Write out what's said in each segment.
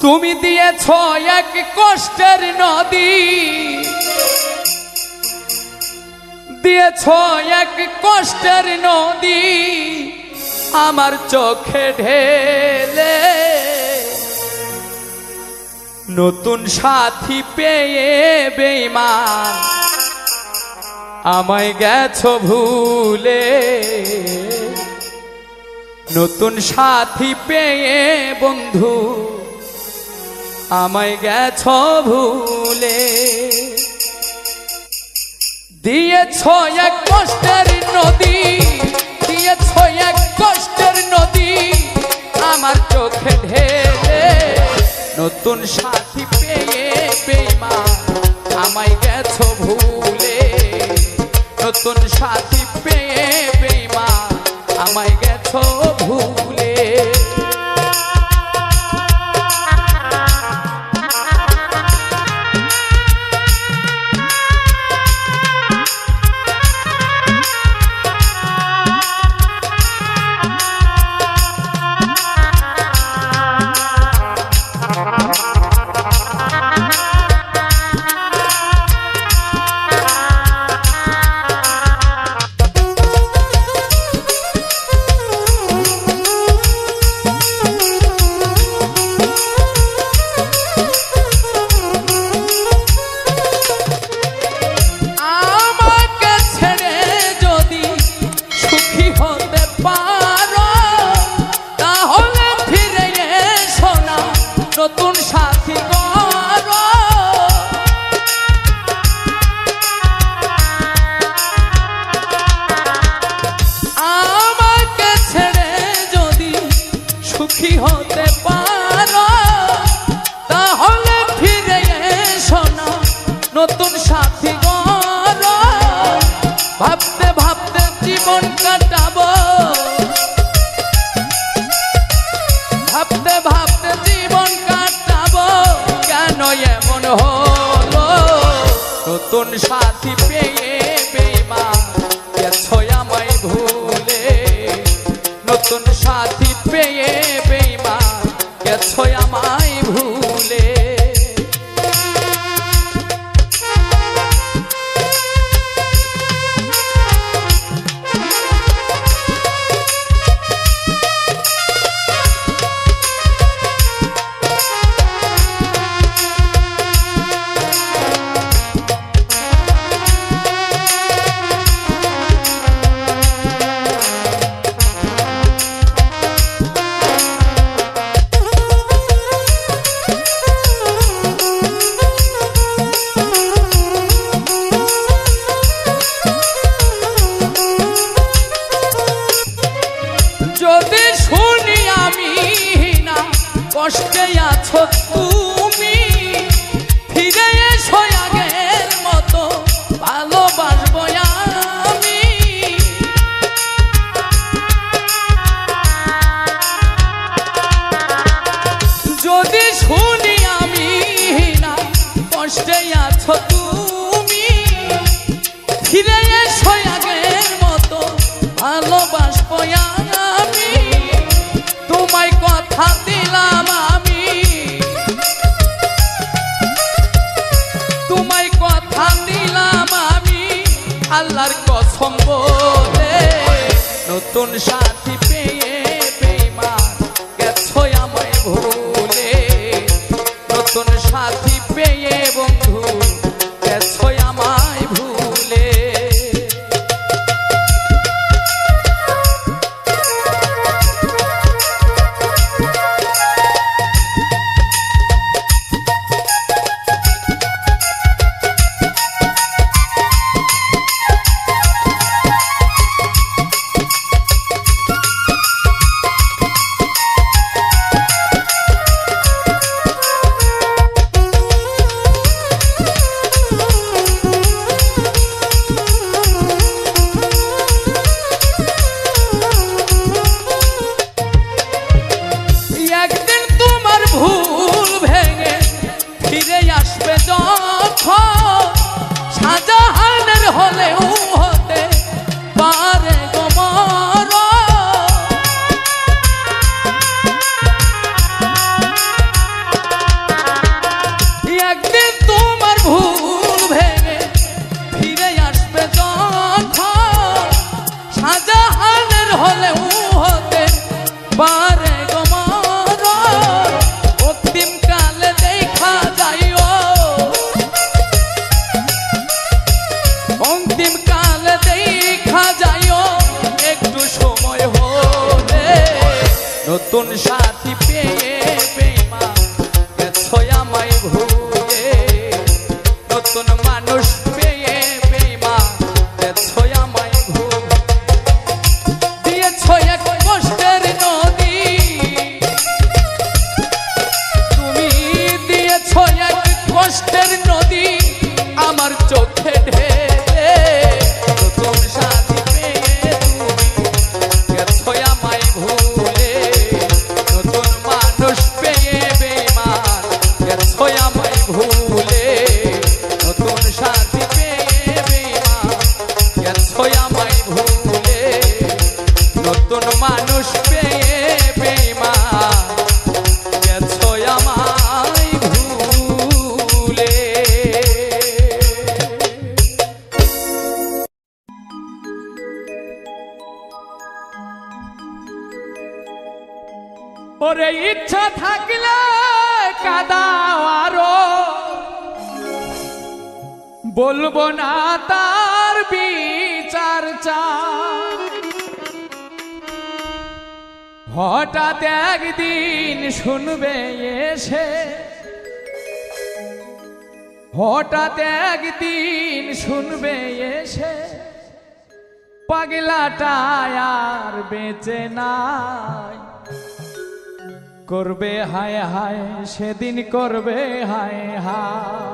তুমি দিয়েছ এক কষ্টের নদী। দিয়েছ এক কষ্টের নদী। আমার চোখে ঢেলে। নতুন সাথী পেয়ে বেইমান আমায় গেছ ভুলে। নতুন সাথী পেয়ে বন্ধু। আমায় গেছ ভুলে। দিয়েছ এক কষ্টের নদী, দিয়েছ এক কষ্টের নদী, আমার চোখে ঢেলে। নতুন সাথী পেয়ে বেমা আমায় গেছ ভুলে। নতুন সাথী পেয়ে বেমা আমায় গেছ ভুলে। আল্লাহর কসম নতুন সাথী পেয়ে নতুন সাথী পেয়ে পেয়ে মা ওরে ইচ্ছা থাকলে কাদা আরও। বলব না তার বিচার হঠাৎ একদিন শুনবে এসে, হঠাৎ একদিন শুনবে এসে পাগলাটা আর বেঁচে নাই। করবে হায় হায় সেদিন করবে হায় হায়।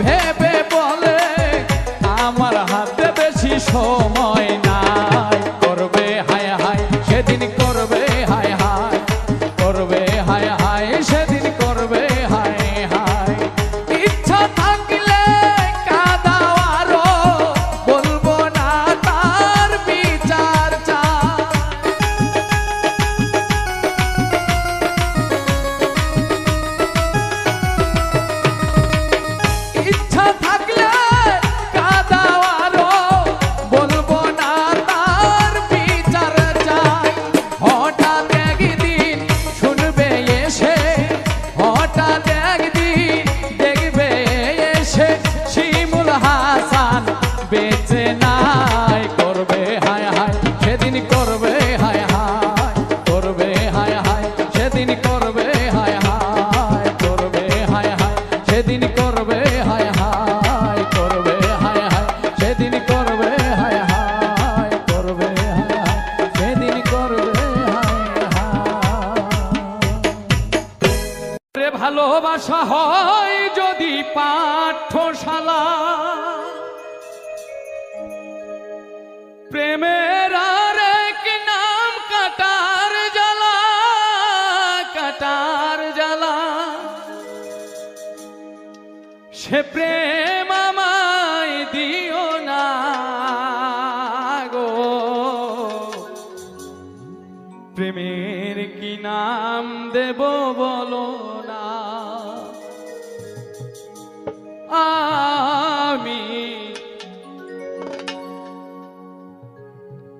ভেবে বলে আমার হাতে বেশি সময় হায় করবে করবে হায় ভালোবাসা হয় যদি পাঠশালা সে প্রেম আমায় দিও না গো। প্রেমের কি নাম দেব বলো না। আমি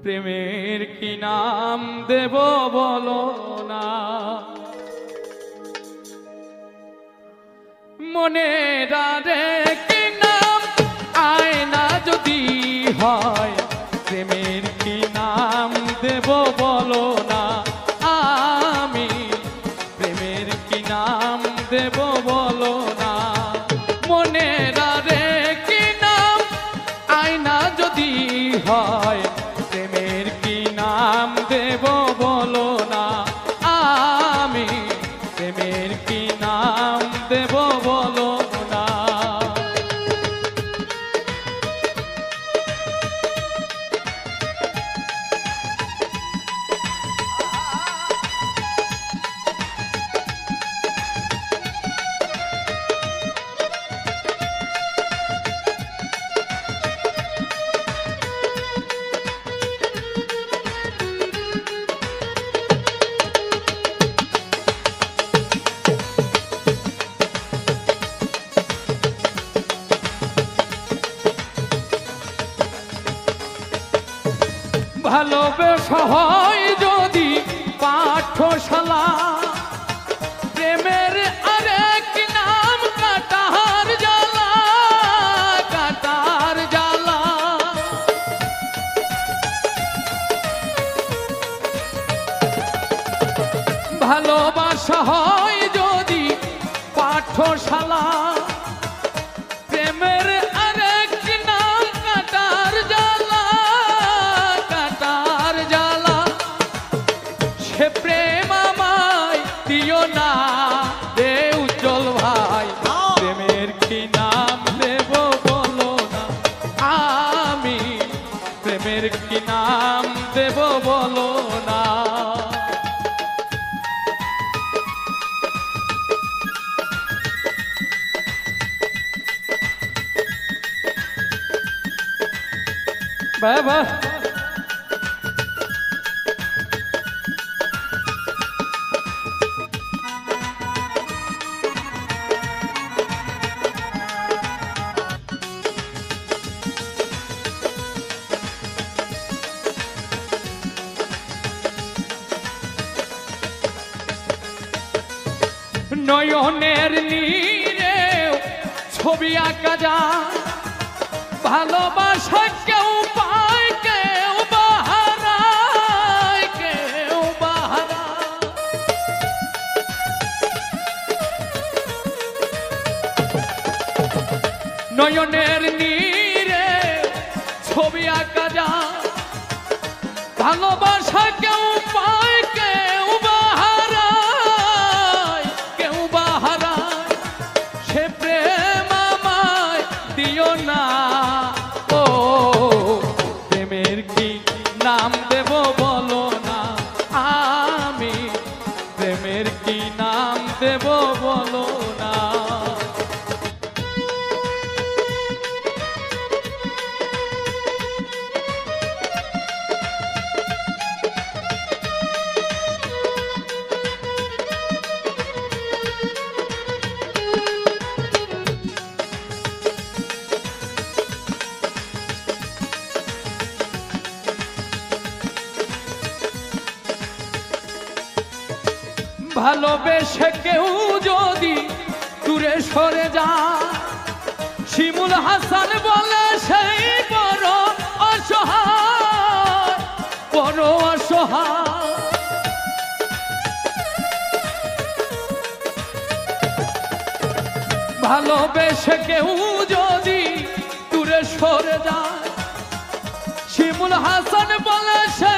প্রেমের কি নাম দেব বলো মনে রারে কি নাম আয়না যদি হয় ভালোবাসা ভালোবেসে কেউ যদি দূরে সরে যা শিমুল হাসান বলে সেই বড় অসহায় বড় অসহায়। ভালোবেসে কেউ যদি দূরে সরে যায়, শিমুল হাসান বলে সেই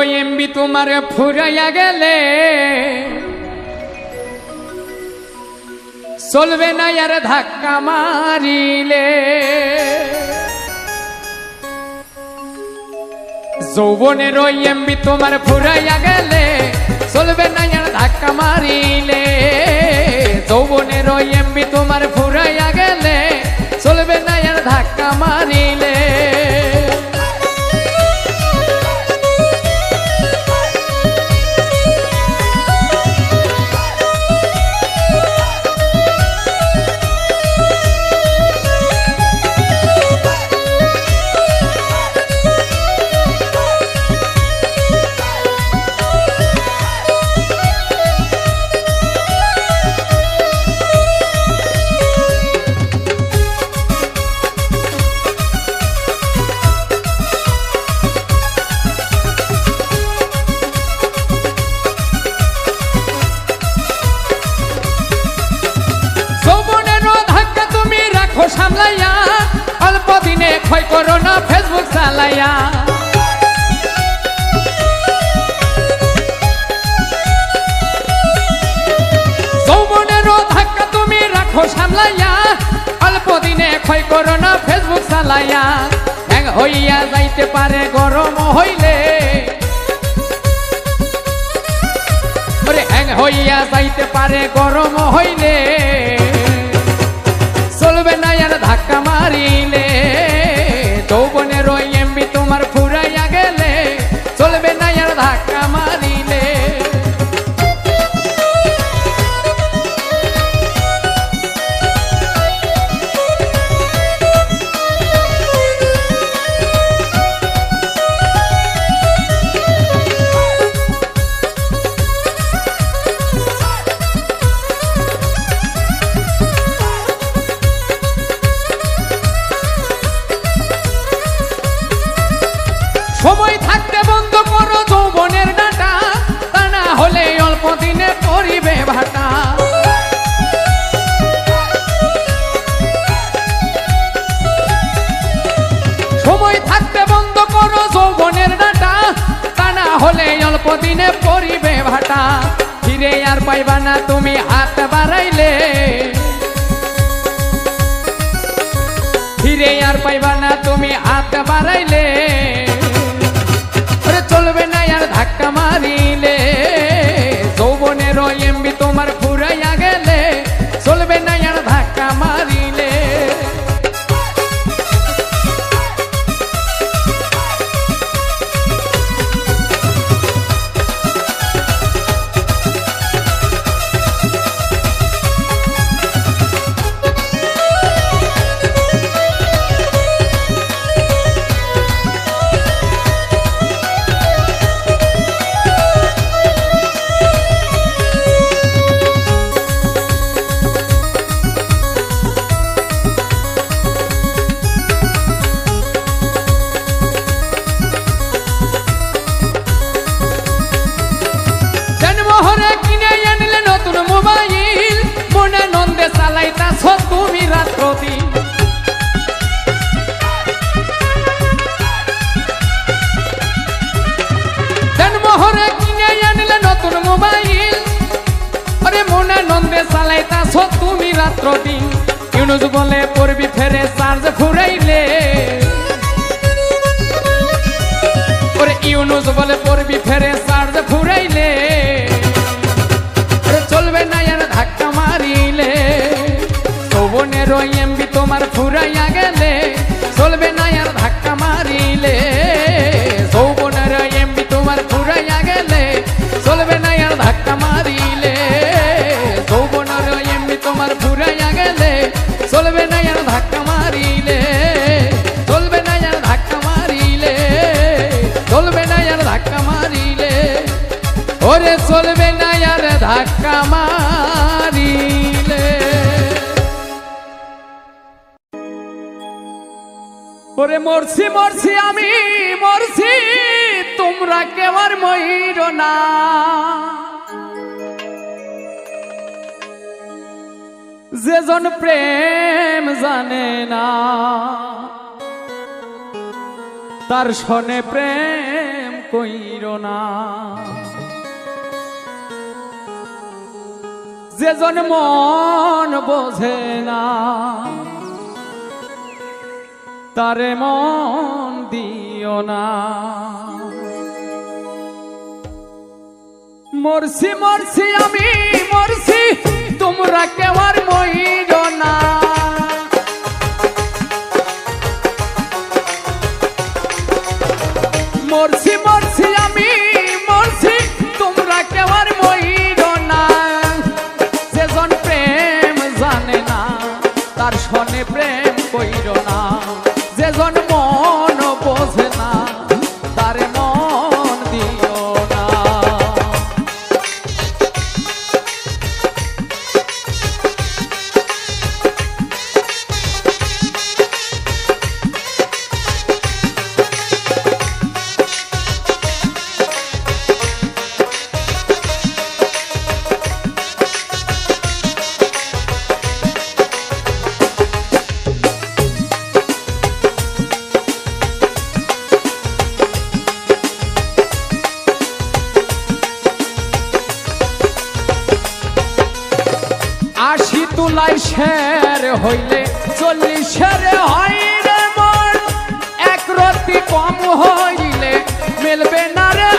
ওই এমবি তোমার ফুরাইয়া গেলে। চলবে না আর ধাক্কা মারিলে। যৌবনের এমবি তোমার ফুরাইয়া গেলে, চলবে না আর ধাক্কা মারিলে। যৌবনের এমবি তোমার ফুরাইয়া গেলে, চলবে না আর ধাক্কা মারিলে। অল্প দিনে ক্ষয় করো না চালাইয়া রাখো সামলাইয়া, অল্প দিনে ক্ষয় করো না ফেসবুক চালাইয়া হ্যাং হইয়া যাইতে পারে, গরম হইলে। হইয়া যাইতে পারে, গরম হইলে। চলবে না আর ধাক্কা মারিলে যৌবনের ওই মনে নন্দে চালাইতাছ তুমি রাত্র দিন। ইউনুস বলে, পড়বি ফেরে, চার্জ ফুরাইলে ওরে ইউনুস বলে, পড়বি ফেরে, চার্জ ফুরাইলে চলবে না আর ধাক্কা মারিলে। যৌবনের এমবি তোমার ফুরাইয়া গেলে। চলবে না আর ধাক্কা মারিলে। মরছি মরছি আমি, মরছি। তোমরা কেউ আর ময়ূর না। যেজন প্রেম জানে না, তার সনে প্রেম কইর না। যেজন মন বোঝে না তারে মন দিও না। মরছি মরছি, আমি মরছি, তোমরা কেউ আর মহির না। মরছি মরছি, আমি মরছি, তোমরা কেউ আর মহির না। সেজন প্রেম জানে না, তার প্রেম কইর না। যেজন মন বোঝে না। শের হইলে চল্লিশ হয় মন এক রতি কম হইলে মিলবে না রে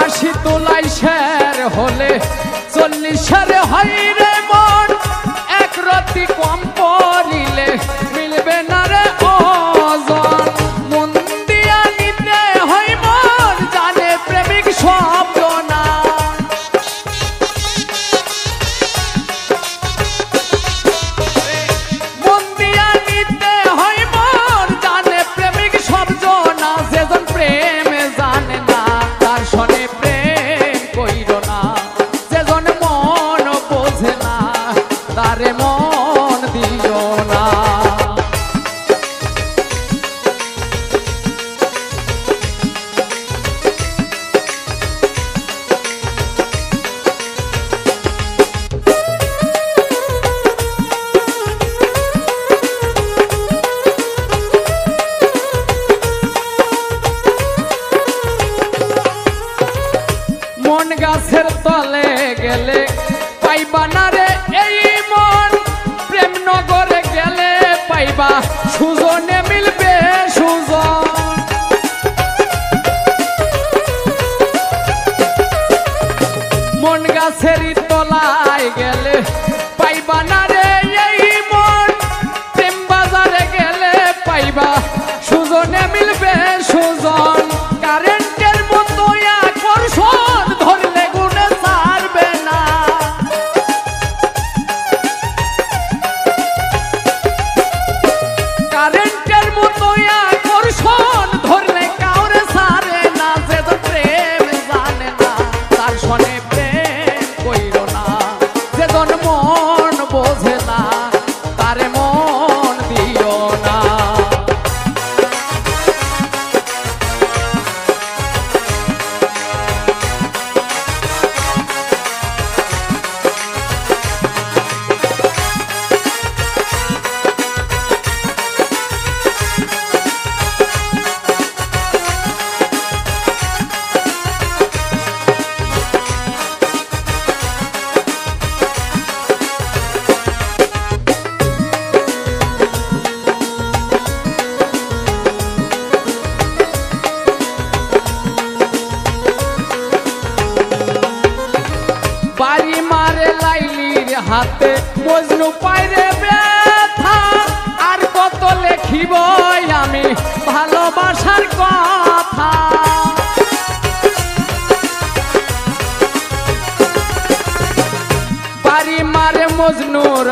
আশি তোলাই শের হলে চল্লিশ banana.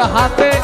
বাড়ি মারে মজনুর হাতে